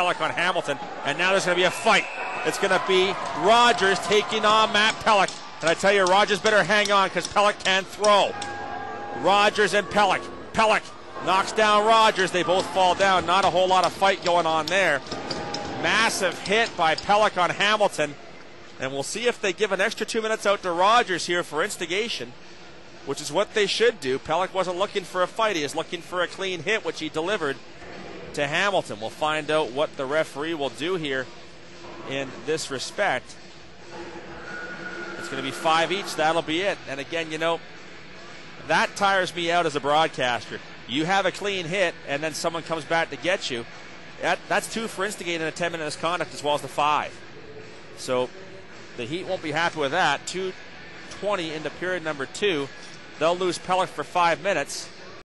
Pelech on Hamilton, and now there's going to be a fight. It's going to be Rogers taking on Matt Pelech. And I tell you, Rogers better hang on because Pelech can throw. Rogers and Pelech. Pelech knocks down Rogers. They both fall down. Not a whole lot of fight going on there. Massive hit by Pelech on Hamilton. And we'll see if they give an extra two minutes out to Rogers here for instigation, which is what they should do. Pelech wasn't looking for a fight. He was looking for a clean hit, which he delivered to Hamilton. We'll find out what the referee will do here in this respect. It's going to be five each. That'll be it. And again, you know, that tires me out as a broadcaster. You have a clean hit, and then someone comes back to get you. That, that's two for instigating a 10 minute misconduct as well as the five. So the Heat won't be happy with that. 220 into period number two. They'll lose Pelech for five minutes.